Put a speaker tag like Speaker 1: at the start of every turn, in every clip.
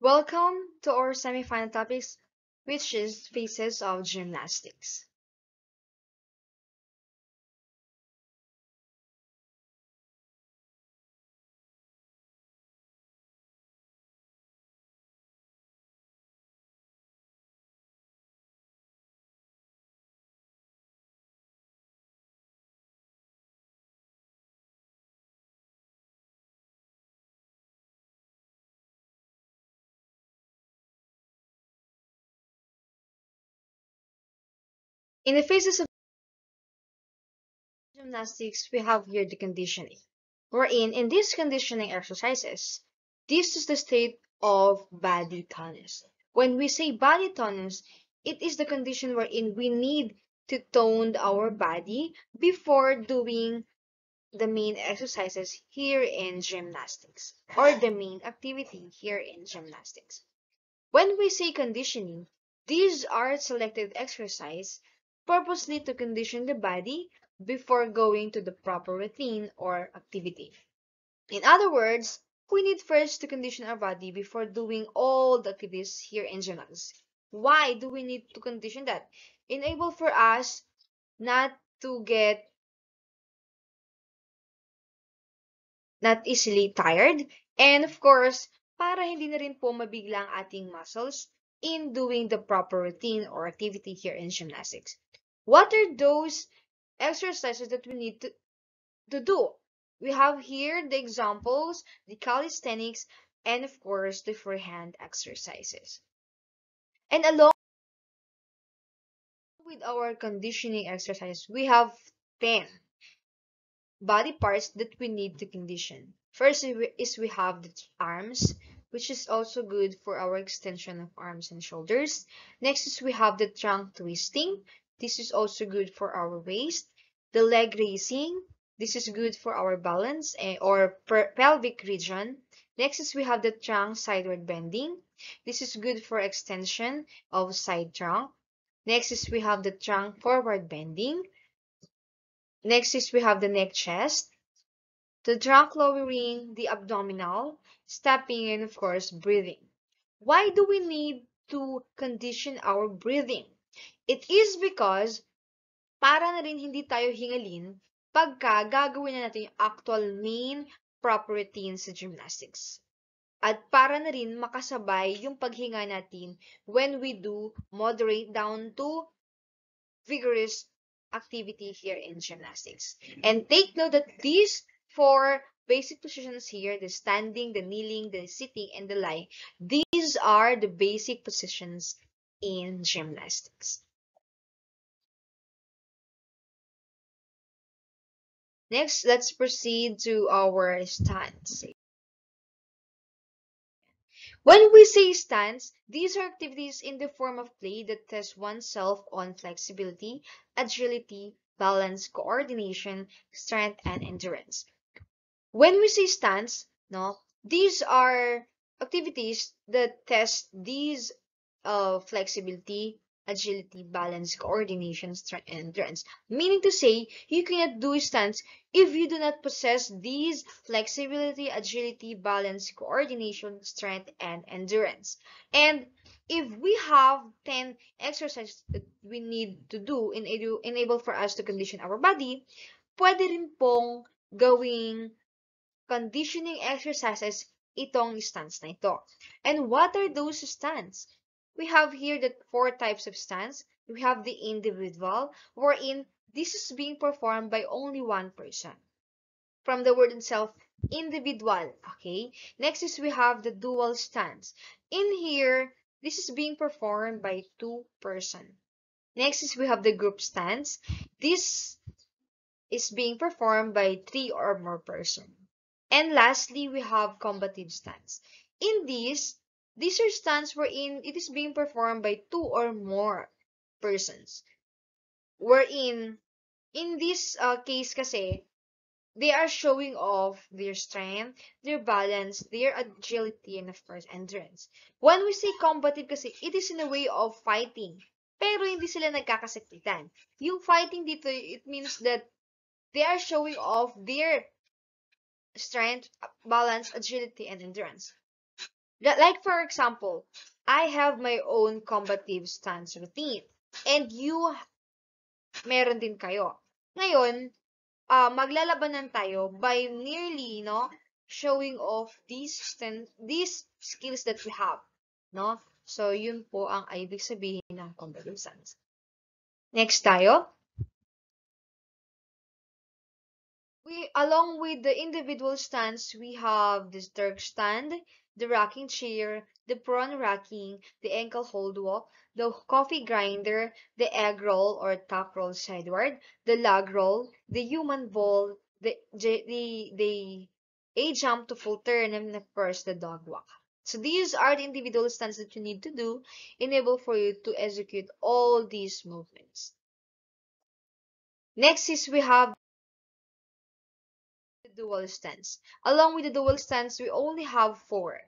Speaker 1: Welcome to our semifinal topics, which is phases of gymnastics. In the phases of gymnastics, we have here the conditioning, wherein in these conditioning exercises, this is the state of body tonus. When we say body tonus, it is the condition wherein we need to tone our body before doing the main exercises here in gymnastics or the main activity here in gymnastics. When we say conditioning, these are selected exercise purposely to condition the body before going to the proper routine or activity. In other words, we need first to condition our body before doing all the activities here in gymnastics. Why do we need to condition that? Enable for us not to get not easily tired and of course, para hindi na rin po mabigla ang ating muscles in doing the proper routine or activity here in gymnastics. What are those exercises that we need to, to do? We have here the examples, the calisthenics, and of course, the freehand exercises. And along with our conditioning exercises, we have 10 body parts that we need to condition. First is we have the arms, which is also good for our extension of arms and shoulders. Next is we have the trunk twisting, this is also good for our waist. The leg raising. This is good for our balance eh, or pelvic region. Next is we have the trunk sideward bending. This is good for extension of side trunk. Next is we have the trunk forward bending. Next is we have the neck chest, the trunk lowering, the abdominal, stepping, and of course breathing. Why do we need to condition our breathing? It is because para na rin hindi tayo hingalin pagka gagawin na natin yung actual main proper routine sa gymnastics. At para na rin makasabay yung paghinga natin when we do moderate down to vigorous activity here in gymnastics. And take note that these four basic positions here, the standing, the kneeling, the sitting, and the lying, these are the basic positions in gymnastics. Next, let's proceed to our stance. When we say stance, these are activities in the form of play that test oneself on flexibility, agility, balance, coordination, strength, and endurance. When we say stance, no, these are activities that test these uh, flexibility, agility, balance, coordination, strength, and endurance. Meaning to say, you cannot do stunts if you do not possess these flexibility, agility, balance, coordination, strength, and endurance. And if we have 10 exercises that we need to do in enable for us to condition our body, pwede rin pong gawing conditioning exercises itong stance na ito. And what are those stance? We have here the four types of stance. We have the individual, wherein this is being performed by only one person. From the word itself, individual, okay? Next is we have the dual stance. In here, this is being performed by two person. Next is we have the group stance. This is being performed by three or more person. And lastly, we have combative stance. In this, these are stunts wherein it is being performed by two or more persons. Wherein, in this uh, case kasi, they are showing off their strength, their balance, their agility, and of course, endurance. When we say combative kasi, it is in a way of fighting. Pero hindi sila nagkakasakitan. Yung fighting dito, it means that they are showing off their strength, balance, agility, and endurance. Like for example, I have my own combative stance routine. And you, meron din kayo. Ngayon, uh, maglalabanan tayo by merely, no, showing off these, these skills that we have, no? So, yun po ang ibig sabihin ng combative stance. Next tayo. We, along with the individual stance, we have the Turk stand, the rocking chair, the prawn rocking, the ankle hold walk, the coffee grinder, the egg roll or top roll sideward, the log roll, the human ball, the, the, the a jump to full turn, and of course the dog walk. So these are the individual stunts that you need to do enable for you to execute all these movements. Next is we have the dual stance. Along with the dual stance, we only have four.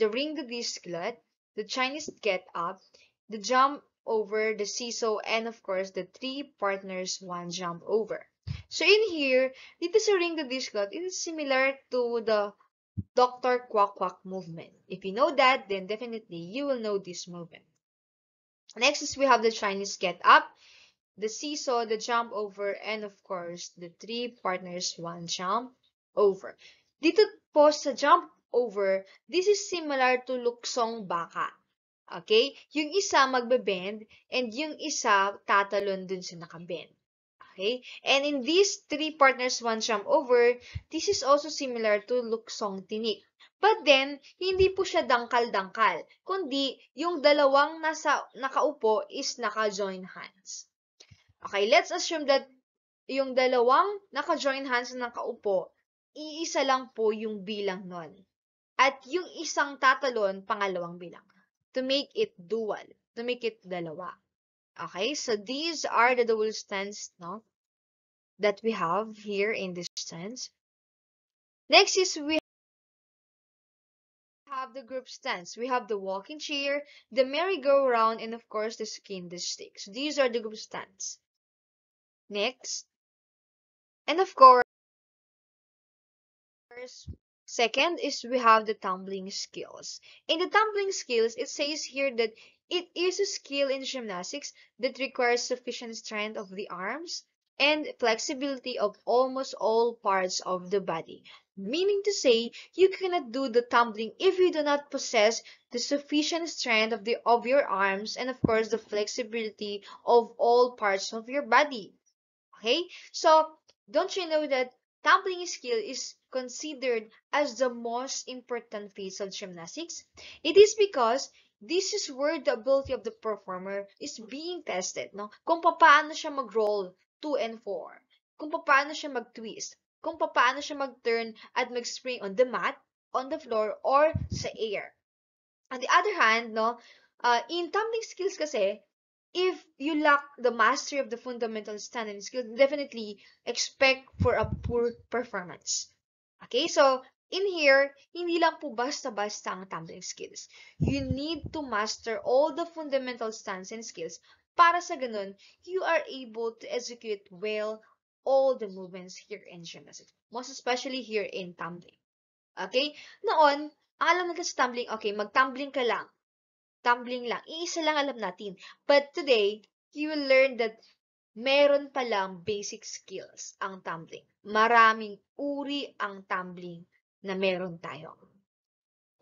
Speaker 1: The ring the disclet, the Chinese get up, the jump over, the seesaw, and of course the three partners one jump over. So in here, dito sa ring the disclet, it is similar to the Dr. Quack Quack movement. If you know that, then definitely you will know this movement. Next is we have the Chinese get up, the seesaw, the jump over, and of course, the three partners one jump over. Dito po sa jump over, this is similar to luksong baka. Okay? Yung isa magbe-bend and yung isa tatalon dun sa nakabend. Okay? And in these three partners one jump over, this is also similar to luksong tinik. But then, hindi po siya dangkal-dangkal, kundi yung dalawang nasa nakaupo is naka-join hands. Okay, let's assume that yung dalawang naka-join hands na nakaupo, iisa lang po yung bilang nun. At yung isang tatalon, pangalawang bilang. To make it dual. To make it dalawa. Okay, so these are the dual stance no, that we have here in this stance. Next is we have the group stance. We have the walking chair, the merry-go-round, and of course the skin the stick. So these are the group stance. Next. And of course, second is we have the tumbling skills. In the tumbling skills, it says here that it is a skill in gymnastics that requires sufficient strength of the arms, and flexibility of almost all parts of the body. Meaning to say, you cannot do the tumbling if you do not possess the sufficient strength of the of your arms and of course the flexibility of all parts of your body. Okay? So, don't you know that tumbling skill is considered as the most important phase of gymnastics? It is because this is where the ability of the performer is being tested, no? Kung paano siya mag-roll 2 and 4. Kung paano siya mag-twist. Kung paano siya mag-turn at mag-spring on the mat, on the floor, or sa air. On the other hand, no, uh, in tumbling skills kasi, if you lack the mastery of the fundamental standing skills, definitely expect for a poor performance. Okay, so in here, hindi lang po basta-basta ang tumbling skills. You need to master all the fundamental stance and skills para sa ganun, you are able to execute well all the movements here in gymnastics. Most especially here in tumbling. Okay? Noon, alam natin sa tumbling, okay, mag-tumbling ka lang. Tumbling lang. Iisa lang alam natin. But today, you will learn that meron palang basic skills ang tumbling. Maraming uri ang tumbling na meron tayo.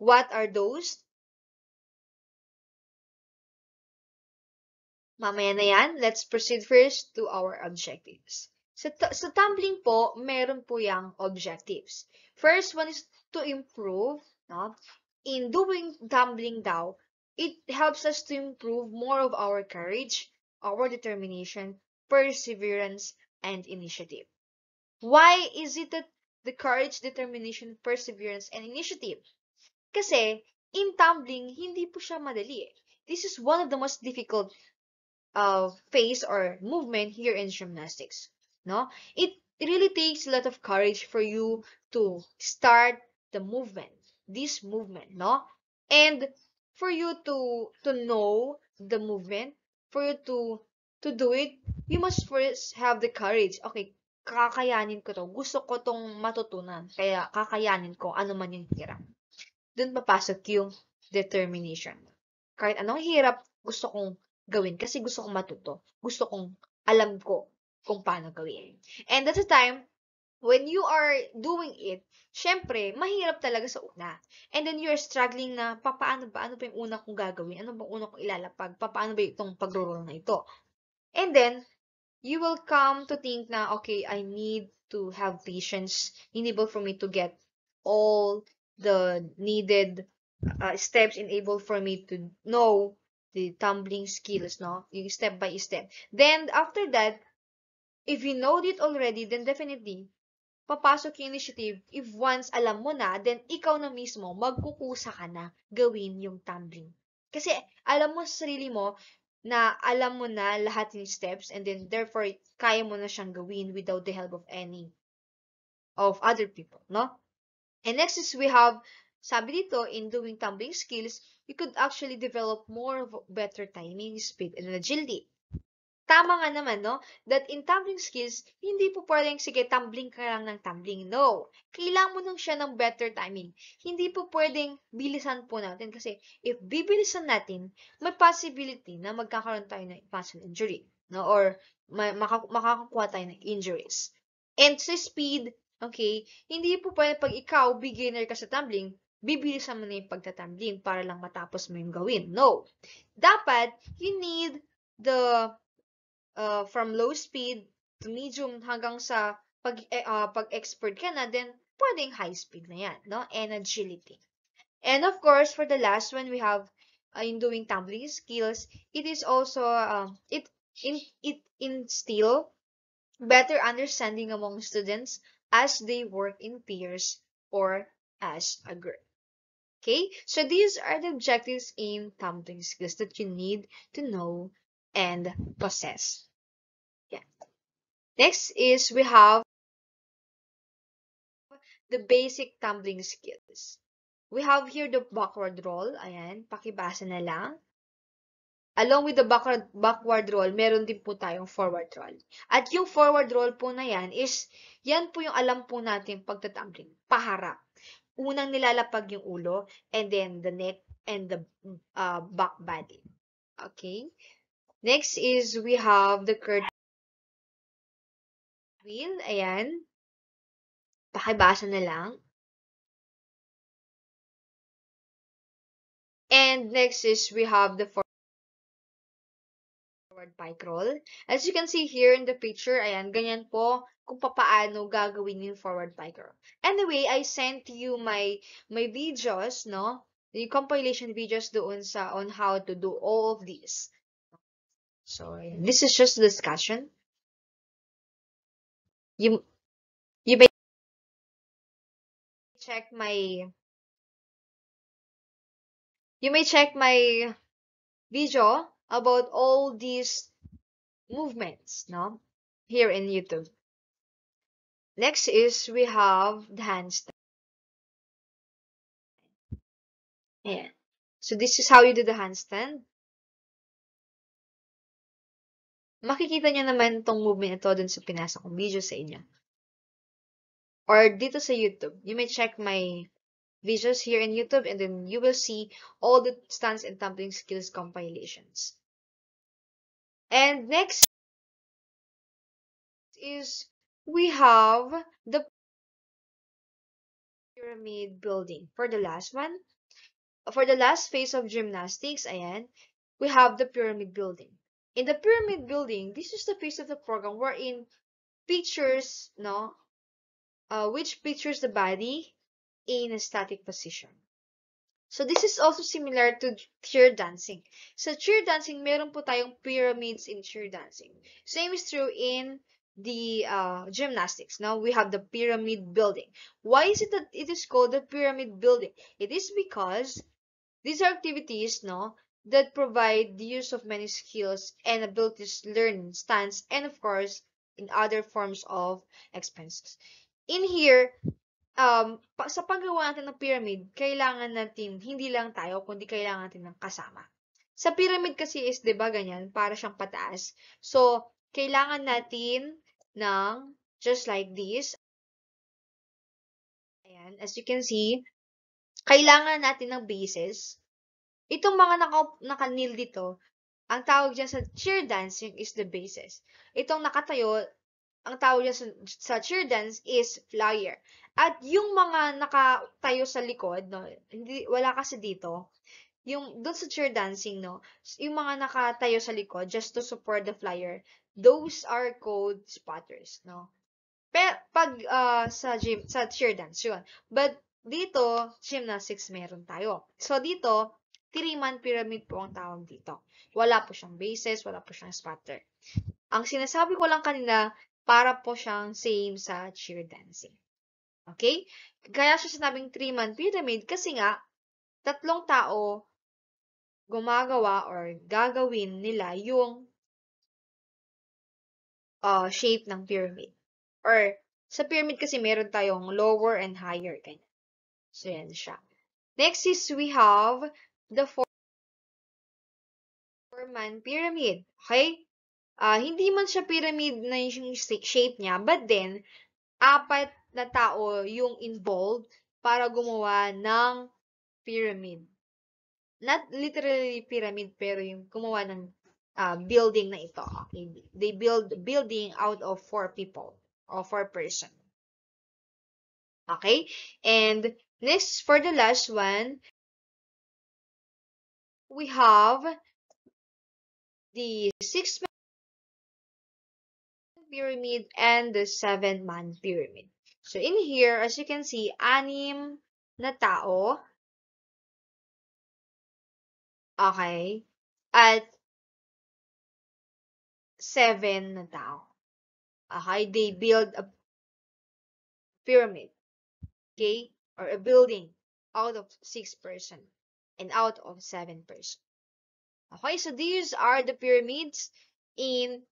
Speaker 1: What are those? Mamaya na yan, let's proceed first to our objectives. Sa, sa tumbling po, meron po yung objectives. First one is to improve. No? In doing tumbling daw, it helps us to improve more of our courage, our determination, perseverance, and initiative. Why is it that the courage, determination, perseverance, and initiative? Kasi, in tumbling, hindi po siya madali eh. This is one of the most difficult uh, phase or movement here in gymnastics. No, it really takes a lot of courage for you to start the movement, this movement, no, and for you to to know the movement, for you to to do it, you must first have the courage. Okay, kakayanin ko to. Gusto ko tong matutunan. Kaya kakayanin ko ano man yung hirap. Doon papasok yung determination. Kahit anong hirap, gusto kong gawin kasi gusto kong matuto. Gusto kong alam ko kung paano gawin. And that's the time when you are doing it, syempre, mahirap talaga sa una. And then you're struggling na, paano ba? Ano pa yung una kong gagawin? Ano ba una kong ilalapag? Paano ba itong pagrurol na ito? And then, you will come to think na, okay, I need to have patience, enable for me to get all the needed uh, steps enable for me to know the tumbling skills, no? Yung step by step. Then, after that, if you know it already, then definitely, papasok yung initiative, if once alam mo na, then ikaw na mismo, magkukusa ka na gawin yung tumbling. Kasi alam mo sa sarili mo na alam mo na lahat ng steps and then therefore kaya mo na siyang gawin without the help of any of other people, no? And next is we have, sabi dito, in doing tumbling skills, you could actually develop more of better timing, speed, and agility. Tama nga naman, no? That in tumbling skills, hindi po pwedeng, sige, tumbling ka lang ng tumbling. No. Kailangan mo nang siya ng better timing. Hindi po pwedeng bilisan po natin kasi if bibilisan natin, may possibility na magkakaroon tayo ng muscle injury. No? Or makak makakakuha tayo ng injuries. And sa speed, okay, hindi po pwede pag ikaw, beginner ka sa tumbling, bibilisan mo na yung pagtatumbling para lang matapos mo yung gawin. No. Dapat, you need the uh, from low speed to medium hanggang sa pag, uh, pag-expert ka na, then pwedeng high speed na yan, no? And agility. And of course, for the last one, we have uh, in doing tumbling skills, it is also, uh, it, in, it instill better understanding among students as they work in pairs or as a group. Okay, so these are the objectives in tumbling skills that you need to know and possess. Yeah. Next is we have the basic tumbling skills. We have here the backward roll. Ayan, pakibasa na lang. Along with the backward, backward roll, meron din po tayong forward roll. At yung forward roll po na yan is, yan po yung alam po natin pagtatumbling. Paharap. Unang nilalapag yung ulo, and then the neck and the uh, back body. Okay? Next is we have the curtain wheel. Ayan. Pakibasa na lang. And next is we have the forward pike roll. As you can see here in the picture, ayan, ganyan po kung papaano gagawin yung forward pike roll. Anyway, I sent you my my videos, no? The compilation videos doon sa on how to do all of these. So, this is just a discussion. You, you may check my, you may check my video about all these movements, no? Here in YouTube. Next is we have the handstand. Yeah. So this is how you do the handstand. Makikita niyo naman tong movement ito dun sa pinasa kong video sa inyo. Or dito sa YouTube. You may check my videos here in YouTube and then you will see all the stance and tumbling skills compilations. And next is we have the pyramid building. For the last one, for the last phase of gymnastics, ayan, we have the pyramid building. In the pyramid building, this is the phase of the program wherein pictures, no, uh, which pictures the body in a static position. So this is also similar to cheer dancing. So cheer dancing, meron po tayong pyramids in cheer dancing. Same is true in the uh, gymnastics. Now we have the pyramid building. Why is it that it is called the pyramid building? It is because these are activities, no, that provide the use of many skills and abilities learned stance and of course in other forms of expenses. In here, um, sa paggawa natin ng pyramid, kailangan natin, hindi lang tayo, kundi kailangan natin ng kasama. Sa pyramid kasi is, di ba, ganyan, para siyang pataas. So, kailangan natin ng, just like this, ayan, as you can see, kailangan natin ng bases, Itong mga naka, naka-kneel dito, ang tawag dyan sa cheer dancing is the bases. Itong nakatayo, ang tawag dyan sa, sa cheer dance is flyer. At yung mga nakatayo sa likod, no, hindi, wala kasi dito, yung doon sa cheer dancing, no, yung mga nakatayo sa likod just to support the flyer, those are called spotters, no. Pero pag uh, sa gym, sa cheer dance, yun. But dito, gymnastics meron tayo. So dito, three-man pyramid po ang tawag dito. Wala po siyang bases, wala po siyang spotter. Ang sinasabi ko lang kanina, para po siyang same sa cheer dancing. Okay? Kaya siya sinabing three-man pyramid kasi nga, tatlong tao gumagawa or gagawin nila yung uh, shape ng pyramid. Or, sa pyramid kasi meron tayong lower and higher. Ganyan. So, yan siya. Next is we have the four-man pyramid. Okay? Uh, hindi man siya pyramid na yung shape niya, but then, apat na tao yung involved para gumawa ng pyramid. Not literally pyramid, pero yung gumawa ng uh, building na ito. Okay? They build building out of four people or four person. Okay? And next, for the last one, we have the six-man pyramid and the seven-man pyramid. So in here, as you can see, anim na tao. Okay. At seven na tao. Okay. They build a pyramid. Okay. Or a building out of six person and out of seven person. Okay, so these are the pyramids in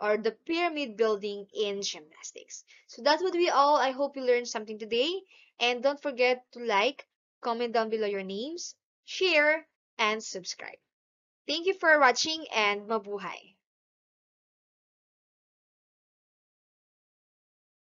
Speaker 1: or the pyramid building in gymnastics. So that would be all. I hope you learned something today. And don't forget to like, comment down below your names, share, and subscribe. Thank you for watching and mabuhay!